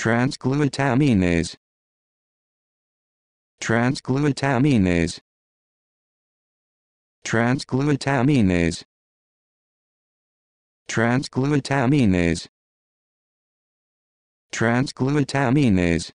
transglutaminase. Transglutaminase. Transglutaminase. Transglutaminase. Transglutaminase.